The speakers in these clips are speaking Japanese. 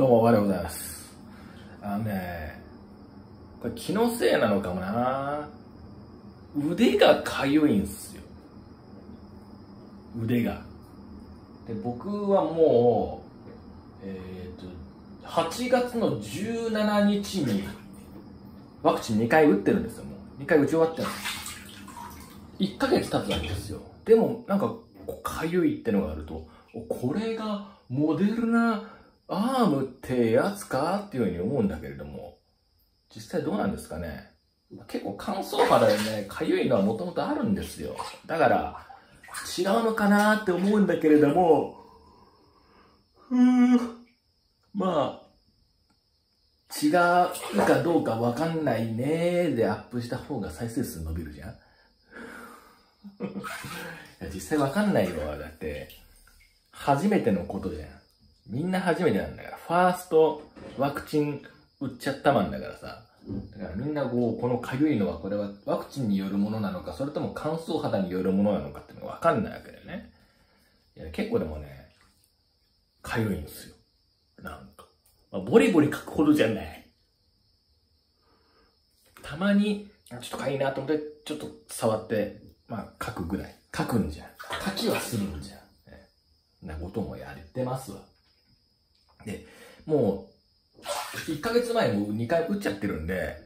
どうも、おはようございます。あのね、これ気のせいなのかもな腕がかゆいんすよ。腕が。で、僕はもう、えっ、と、8月の17日にワクチン2回打ってるんですよ、もう。2回打ち終わってるんです。1ヶ月経つわけですよ。でも、なんか、こうかゆいってのがあると、これがモデルナアームってやつかっていうふうに思うんだけれども、実際どうなんですかね結構乾燥肌でね、かゆいのはもともとあるんですよ。だから、違うのかなって思うんだけれども、うーん、まあ、違うかどうかわかんないねでアップした方が再生数伸びるじゃん いや実際わかんないよ。だって、初めてのことじゃん。みんな初めてなんだから。ファーストワクチン打っちゃったマンだからさ。だからみんなこう、このかゆいのはこれはワクチンによるものなのか、それとも乾燥肌によるものなのかっていうのがわかんないわけだよね。いや、結構でもね、かゆいんですよ。なんか。まあ、ボリボリ書くほどじゃない。たまに、ちょっとかゆいなと思って、ちょっと触って、まあ、書くぐらい。書くんじゃん。書きはするんじゃん。ねなこともやってますわ。で、もう、1ヶ月前も2回打っちゃってるんで、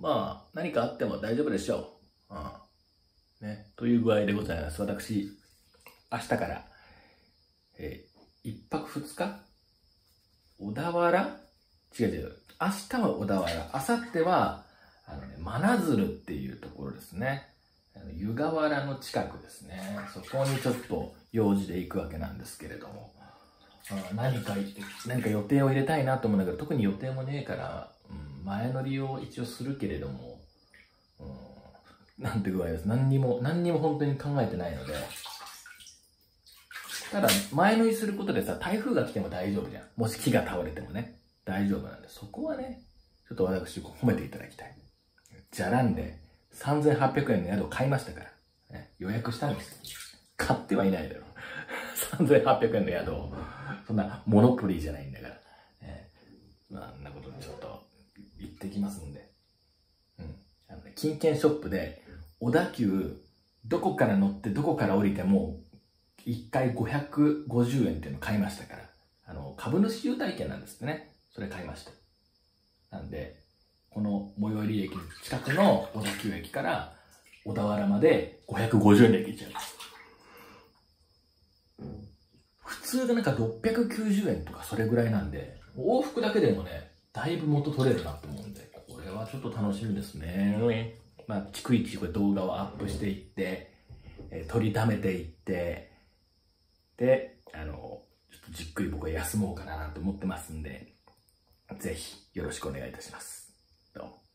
まあ、何かあっても大丈夫でしょう。うん。ね。という具合でございます。私、明日から、えー、1泊2日？小田原？違う違う。明日は小田原。明後日は、あのね、真鶴っていうところですね。湯河原の近くですね。そこにちょっと用事で行くわけなんですけれども。あ何か、何か予定を入れたいなと思うんだけど、特に予定もねえから、うん、前乗りを一応するけれども、うん、なんて具合です。何にも、何にも本当に考えてないので、ただ、前乗りすることでさ、台風が来ても大丈夫じゃん。もし木が倒れてもね、大丈夫なんで、そこはね、ちょっと私、褒めていただきたい。じゃらんで、3800円の宿を買いましたから、ね、予約したんです。買ってはいないだろう。3800円の宿を。そんなモノポリーじゃないんだから。ね、まあ、んなことちょっと言ってきますんで。うん。あのね、金券ショップで、小田急、どこから乗ってどこから降りても、1回550円っていうの買いましたから。あの、株主優待券なんですってね。それ買いました。なんで、この最寄り駅近くの小田急駅から小田原まで550円で行けちゃう。普通でなんか690円とかそれぐらいなんで、往復だけでもね、だいぶ元取れるなと思うんで、これはちょっと楽しみですね。まあ、逐一これ動画をアップしていって、えー、取りためていって、で、あの、ちょっとじっくり僕は休もうかなと思ってますんで、ぜひよろしくお願いいたします。どうも。